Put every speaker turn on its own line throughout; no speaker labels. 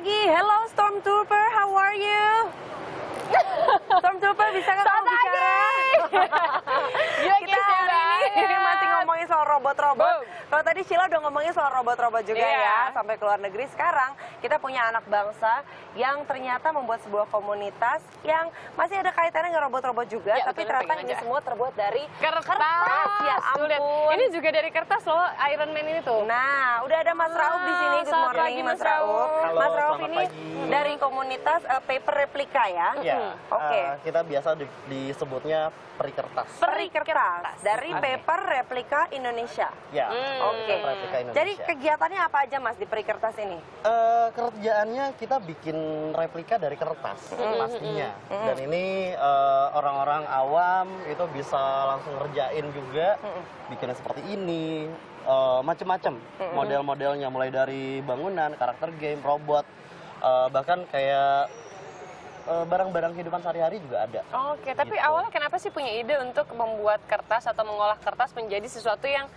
Lagi, hello Stormtrooper, how are you? Stormtrooper bisa kan kamu bicara?
Gila,
Kita
kece
hari ini
banget.
masih ngomongin soal robot-robot. Kalau tadi Sheila udah ngomongin soal robot-robot juga
Iya.
ya, sampai ke luar negeri. Sekarang kita punya anak bangsa yang ternyata membuat sebuah komunitas yang masih ada kaitannya dengan robot-robot juga,
Ya,
tapi
betul,
ternyata ini
aja.
semua terbuat dari
Kertas.
Ya
Tuh, lihat.
ampun.
Ini juga dari kertas loh, Iron Man ini tuh.
Nah, udah ada Mas Rauf di sini. Good
Selamat
morning,
pagi,
Mas
Mas Rauf.
Rauf.
Halo,
Mas Rauf ini
pagi.
dari komunitas eh, paper replika ya?
Ya,
Oke.
eh, kita biasa di- disebutnya peri kertas.
Peri kertas dari
Oke.
paper replika Indonesia.
Ya,
Hmm.
Oke.
Indonesia.
Jadi kegiatannya apa aja Mas di peri kertas ini?
Eh, kerjaannya kita bikin replika dari kertas pastinya. Dan ini eh, orang-orang awam itu bisa langsung ngerjain juga, bikinnya seperti ini, eh, macem-macem model-modelnya, mulai dari bangunan, karakter game, robot, eh, bahkan kayak eh, barang-barang kehidupan sehari-hari juga ada.
Oke, tapi
Gitu.
awalnya kenapa sih punya ide untuk membuat kertas atau mengolah kertas menjadi sesuatu yang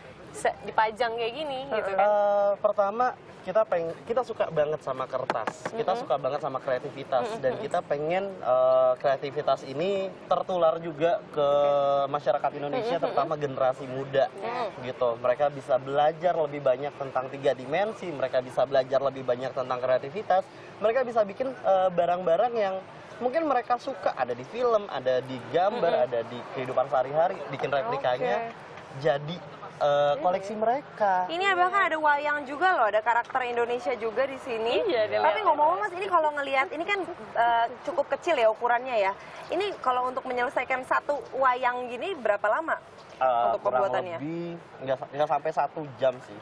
dipajang kayak gini gitu kan?
Eh, pertama kita peng kita suka banget sama kertas. Kita suka banget sama kreativitas. Dan kita pengen eh, kreativitas ini tertular juga ke masyarakat Indonesia terutama generasi muda gitu. Mereka bisa belajar lebih banyak tentang tiga dimensi mereka bisa belajar lebih banyak tentang kreativitas mereka bisa bikin eh, barang-barang yang mungkin mereka suka. Ada di film ada di gambar ada di kehidupan sehari-hari bikin replikanya jadi eh, koleksi mereka.
Ini bahkan ada wayang juga loh, ada karakter Indonesia juga di sini.
Iya,
Tapi ngomong-ngomong Mas, ini kalau ngelihat ini kan eh, cukup kecil ya ukurannya ya. Ini kalau untuk menyelesaikan satu wayang gini berapa lama?
Eh,
Untuk
kurang
pembuatannya?
lebih nggak sampai satu jam sih.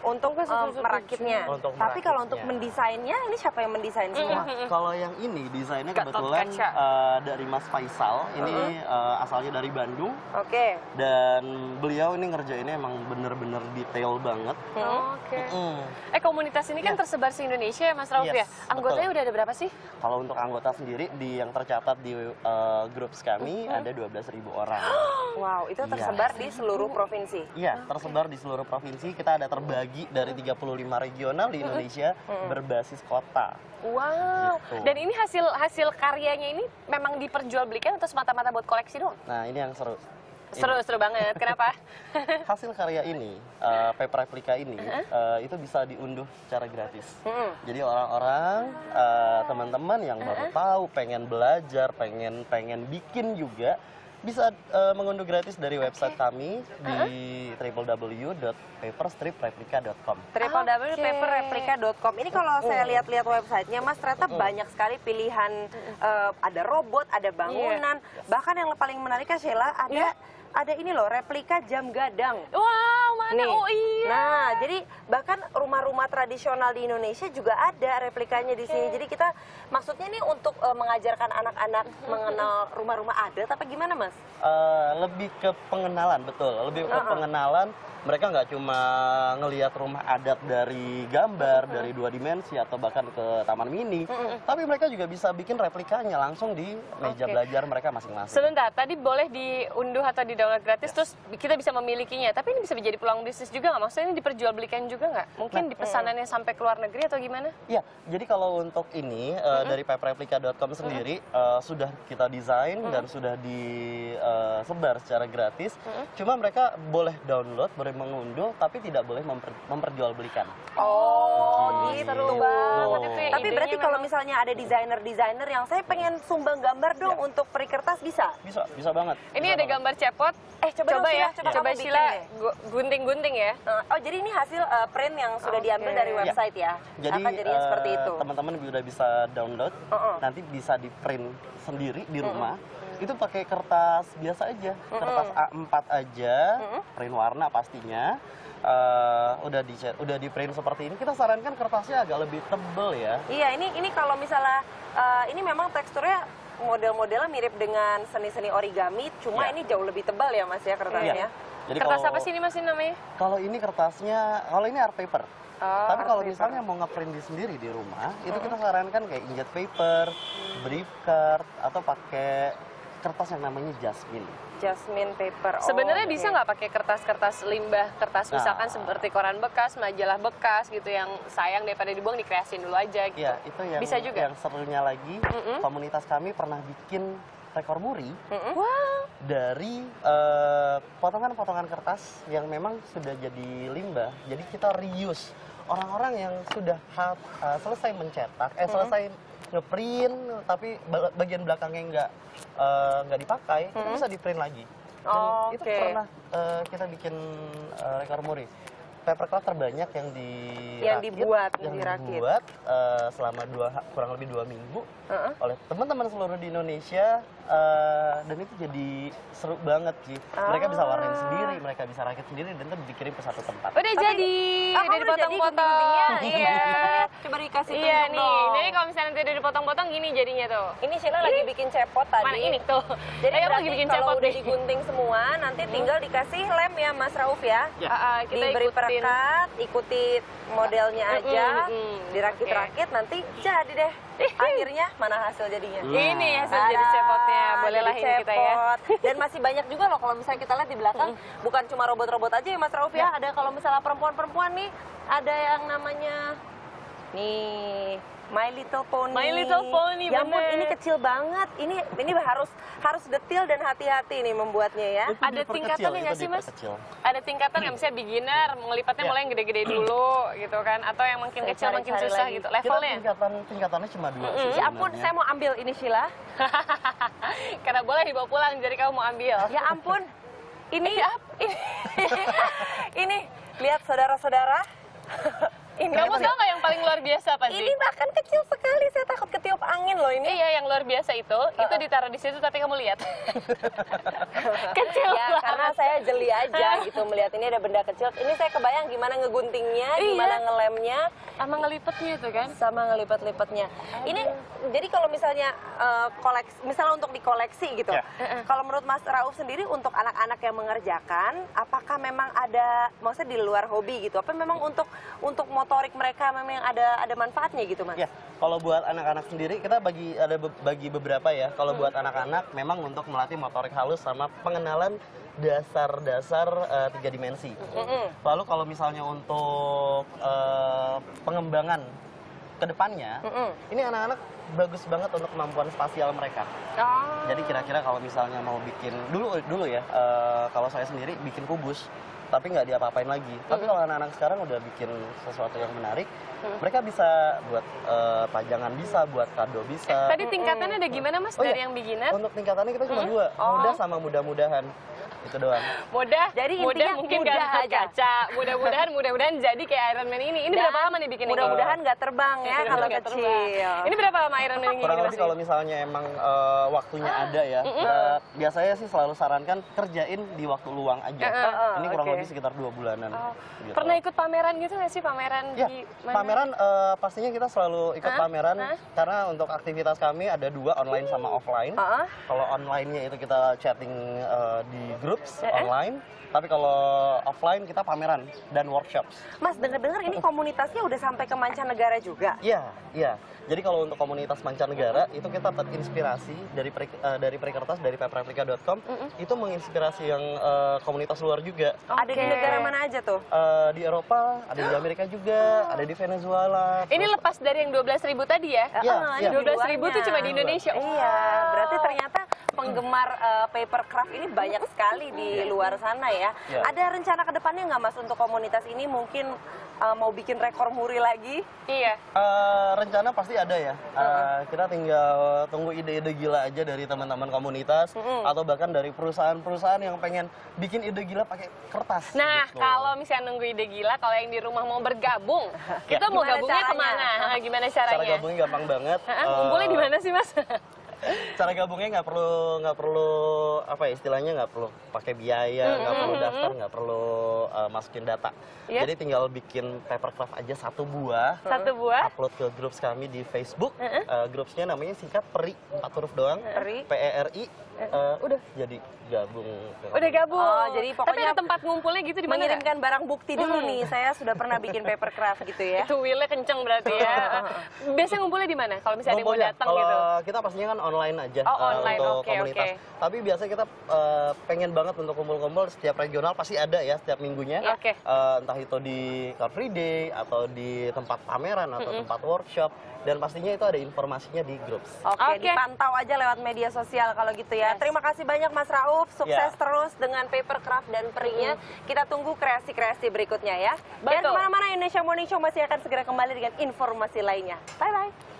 Untuk
Sampai satu-
em,
satu
merakitnya.
Untuk
Tapi kalau untuk mendesainnya, ini siapa yang mendesain semua?
Nah, kalau yang ini desainnya kebetulan eh, dari Mas Faisal. Ini eh, asalnya dari Bandung
Oke.
dan beliau ini ngerjainnya emang bener-bener detail banget.
Oke.
Mm.
Eh komunitas ini kan
Ya.
tersebar se Indonesia ya Mas Rauf ya?
Yes,
Anggotanya
betul.
udah ada berapa sih?
Kalau untuk anggota sendiri di yang tercatat di eh, grup kami ada 12.000 orang.
Wow, itu
Iya.
tersebar di seluruh provinsi.
Iya, tersebar di seluruh provinsi. Kita ada terbagi dari 35 regional di Indonesia berbasis kota.
Wow.
Gitu.
Dan ini hasil hasil karyanya ini memang diperjualbelikan atau semata-mata buat koleksi doang?
Nah, ini yang seru.
Seru, seru banget. Kenapa?
Hasil karya ini, eh, paper replika ini, eh, itu bisa diunduh secara gratis.
Mm-mm.
Jadi orang-orang, eh, teman-teman yang baru tahu, pengen belajar, pengen pengen bikin juga, bisa eh, mengunduh gratis dari website kami di www.paperstripreplica.com.
www.paperreplika.com ini kalau saya lihat-lihat websitenya mas ternyata banyak sekali pilihan eh, ada robot ada bangunan. Bahkan yang paling menarik kan Sheila ada
Iya.
ada ini loh replika jam gadang.
Wow, mana?
Nih.
Oh iya.
Nah, jadi bahkan rumah-rumah tradisional di Indonesia juga ada replikanya di sini. Jadi kita maksudnya ini untuk eh, mengajarkan anak-anak mengenal rumah-rumah adat apa gimana, Mas?
Eh, lebih ke pengenalan betul lebih ke pengenalan mereka nggak cuma ngelihat rumah adat dari gambar dari dua dimensi atau bahkan ke taman mini tapi mereka juga bisa bikin replikanya langsung di meja
Oke.
belajar mereka masing-masing
Sebentar, tadi boleh diunduh atau di-download gratis, terus kita bisa memilikinya. Tapi ini bisa jadi peluang bisnis juga nggak? Maksudnya ini diperjualbelikan juga nggak? Mungkin di pesanannya sampai ke luar negeri atau gimana?
Iya, jadi kalau untuk ini eh, dari paperreplika.com sendiri eh, sudah kita desain dan sudah disebar secara gratis. Cuma mereka boleh download, boleh mengunduh, tapi tidak boleh memper- memperjualbelikan.
Oh, Tapi berarti kalau
memang-
misalnya ada desainer-desainer yang saya pengen sumbang gambar dong
Ya.
untuk peri kertas bisa?
Bisa, bisa banget.
Ini
bisa
ada
banget.
gambar cepot.
Eh, coba dong,
ya,
coba
coba gu- gunting-gunting ya.
Eh, Oh, jadi ini hasil eh, print yang sudah diambil
Oke.
dari website ya?
Jadi
Akan jadinya
eh,
seperti itu.
teman-teman udah bisa download,
Uh-uh.
nanti bisa di print sendiri di rumah. Itu pakai kertas biasa aja, kertas A4 aja, print warna pastinya. Eh, udah di udah di print seperti ini. Kita sarankan kertasnya agak lebih tebel ya.
Iya, ini ini kalau misalnya eh, ini memang teksturnya model-modelnya mirip dengan seni-seni origami, cuma
Iya.
ini jauh lebih tebal ya Mas ya kertasnya.
Iya. Jadi
Kertas
kalau-
apa sih ini mas ini namanya?
Kalau ini kertasnya, kalau ini art paper.
Oh,
Tapi kalau
paper.
misalnya mau ngeprint di sendiri di rumah, itu kita sarankan kayak injet paper, brief card, atau pakai kertas yang namanya jasmine.
Jasmine paper. Oh,
Sebenarnya
oke.
bisa nggak pakai kertas-kertas limbah, kertas
Nah.
misalkan seperti koran bekas, majalah bekas gitu yang sayang daripada dibuang dikreasin dulu aja gitu.
Iya, itu yang
Bisa juga?
yang serunya lagi komunitas kami pernah bikin rekor muri
Mm-mm.
Wah,
dari eh, potongan-potongan kertas yang memang sudah jadi limbah. Jadi kita reuse orang-orang yang sudah eh, selesai mencetak, eh selesai ngeprint tapi ba- bagian belakangnya nggak eh, nggak dipakai, itu bisa di-print lagi. Dan
Oh,
itu
oke.
pernah eh, kita bikin eh, rekor muri. Papercraft terbanyak yang di
Yang dibuat,
yang
dirakit.
dibuat eh, selama dua kurang lebih dua minggu
Heeh.
oleh teman-teman seluruh di Indonesia eh, dan itu jadi seru banget sih. Mereka bisa warnain sendiri, mereka bisa rakit sendiri dan itu dikirim ke satu tempat.
udah jadi,
Oh,
udah dipotong-potong.
gunting-guntingnya?
Iya.
Coba dikasih
Iya
tunjuk
nih,
dong.
jadi kalau misalnya nanti udah dipotong-potong gini jadinya tuh.
Ini Sheila lagi bikin cepot tadi.
Mana ini tuh?
Jadi
Ayo, aku lagi bikin
kalau
cepot
udah
deh. Hmm.
digunting semua, nanti tinggal dikasih lem ya Mas Rauf ya.
Ah, ah, kita
Diberi
ikutin.
perekat, ikuti modelnya aja,
Mm-mm, mm-mm.
dirakit-rakit, nanti jadi deh. Akhirnya mana hasil jadinya?
Ini hasil jadi
Ada,
cepotnya. Bolehlah
jadi
ini kita ya.
Dan masih banyak juga loh kalau misalnya kita lihat di belakang, bukan cuma robot-robot aja ya Mas Rauf ya. Ada kalau misalnya perempuan-perempuan nih, ada yang namanya nih My Little Pony.
My Little Pony,
Ya ampun, ini kecil banget. Ini ini harus harus detil dan hati-hati nih membuatnya ya.
Itu
Ada
itu
nggak sih, Mas?
diperkecil.
Ada tingkatan nggak misalnya beginner, ngelipatnya
Ya.
mulai yang gede-gede dulu gitu kan, atau yang makin
Saya
kecil makin susah
lagi.
gitu
Kita
levelnya.
tingkatan tingkatannya cuma dua sih
Ya ampun, saya mau ambil ini Sheila.
Karena boleh dibawa pulang, jadi kamu mau ambil.
Ya ampun. Ini ini ini lihat saudara-saudara. ini
Kamu tahu nggak yang paling luar biasa apa sih?
ini bahkan kecil sekali. Saya takut ketiup angin loh ini.
Iya, yang luar biasa itu, itu ditaruh di situ tapi kamu lihat. kecil
Ya,
banget.
karena saya jeli aja gitu melihat ini ada benda kecil. Ini saya kebayang gimana ngeguntingnya,
Iya.
gimana ngelemnya,
sama ngelipetnya itu kan.
sama ngelipat-lipatnya. Ini jadi kalau misalnya eh, koleksi, misalnya untuk dikoleksi gitu.
Ya.
Kalau menurut Mas Rauf sendiri untuk anak-anak yang mengerjakan, apakah memang ada, maksudnya di luar hobi gitu? Apa memang untuk untuk motorik mereka memang ada ada manfaatnya gitu, Mas?
Ya, kalau buat anak-anak sendiri kita bagi ada be- bagi beberapa ya. Kalau buat
Hmm.
anak-anak memang untuk melatih motorik halus sama pengenalan dasar-dasar eh, tiga dimensi.
Mm-mm.
Lalu kalau misalnya untuk eh, pengembangan ke depannya,
Mm-mm.
ini anak-anak bagus banget untuk kemampuan spasial mereka.
Oh.
Jadi kira-kira kalau misalnya mau bikin dulu dulu ya, eh, kalau saya sendiri bikin kubus, tapi nggak diapa-apain lagi. Tapi kalau anak-anak sekarang udah bikin sesuatu yang menarik, mereka bisa buat eh, pajangan bisa, buat kado bisa.
Tadi tingkatannya ada gimana mas
Oh,
dari
iya.
yang beginner?
Untuk tingkatannya kita cuma dua, mudah sama mudah-mudahan. Itu doang.
Mudah,
Jadi
mudah mungkin
mudah
nggak
aja.
kaca. Mudah-mudahan, mudah-mudahan jadi kayak Iron Man ini. Ini
Dan
berapa lama nih bikin
Mudah-mudahan nggak terbang ya
Mudah-mudahan
kalau kecil.
terbang. Ini berapa lama Iron Man ini
Kurang lebih kalau misalnya emang eh, waktunya ada ya, eh, biasanya sih selalu sarankan kerjain di waktu luang aja.
Heeh,
Ini kurang
oke.
lebih sekitar dua bulanan.
Oh,
gitu.
Pernah ikut pameran gitu nggak sih pameran
Ya,
di mana?
pameran eh, pastinya kita selalu ikut
Hah?
pameran
Hah?
karena untuk aktivitas kami ada dua online sama offline.
Heeh.
Kalau online-nya itu kita chatting eh, di groups
Eh,
online, tapi kalau offline kita pameran dan workshops.
Mas dengar-dengar ini komunitasnya udah sampai ke mancanegara juga.
Iya, iya. Jadi kalau untuk komunitas mancanegara itu kita terinspirasi dari peri, eh, dari Perikertas dari paperafrica.com itu menginspirasi yang eh, komunitas luar juga.
Ada di negara mana aja tuh?
Eh, di Eropa, ada di Amerika juga, ada di Venezuela.
Ini
terus-
lepas dari yang 12.000 ribu tadi ya?
Iya,
Ah,
iya.
ini di
12.000 tuh cuma di Indonesia.
Iya, berarti ternyata penggemar eh, papercraft ini banyak sekali di luar sana ya.
Iya.
Ada rencana ke depannya nggak Mas untuk komunitas ini mungkin eh, mau bikin rekor muri lagi?
Iya.
Eh, rencana pasti ada ya. Eh, kita tinggal tunggu ide-ide gila aja dari teman-teman komunitas atau bahkan dari perusahaan-perusahaan yang pengen bikin ide gila pakai kertas.
Nah,
gitu.
kalau misalnya nunggu ide gila, kalau yang di rumah mau bergabung, kita mau
Gimana
gabungnya
caranya?
ke mana? Gimana
cara
caranya?
gabungnya gampang banget.
Hah,
Eh,
Ngumpulnya di mana sih, Mas?
cara gabungnya nggak perlu nggak perlu apa ya istilahnya nggak perlu pakai biaya nggak perlu daftar nggak perlu uh, masukin data.
Iya.
jadi tinggal bikin papercraft aja satu buah.
Satu buah.
upload ke grup kami di Facebook. Uh, grupsnya namanya singkat peri empat huruf doang.
Peri.
P E R I Eh,
Udah.
jadi gabung. ke
Udah gabung.
Oh, jadi
Tapi
pokoknya
ada tempat ngumpulnya gitu di mana?
mengirimkan barang bukti dulu nih. Saya sudah pernah bikin papercraft gitu ya.
Itu wheelnya kenceng berarti ya. Biasanya ngumpulnya di mana? Kalau misalnya ada yang mau
Ngumpulnya,
datang gitu.
kita pastinya kan online aja
Oh,
eh,
online,
untuk
oke,
komunitas.
oke.
Tapi biasanya kita eh, pengen banget untuk kumpul-kumpul setiap regional pasti ada ya setiap minggunya.
Ya, oke.
Eh, entah itu di Car Free Day atau di tempat pameran atau tempat workshop dan pastinya itu ada informasinya di groups.
Oke,
Oke.
dipantau aja lewat media sosial kalau gitu ya.
Yes.
Terima kasih banyak Mas Rauf, sukses
Ya.
terus dengan papercraft dan perinya. Kita tunggu kreasi-kreasi berikutnya ya.
Betul.
ke mana-mana, Indonesia Morning Show masih akan segera kembali dengan informasi lainnya. Bye-bye.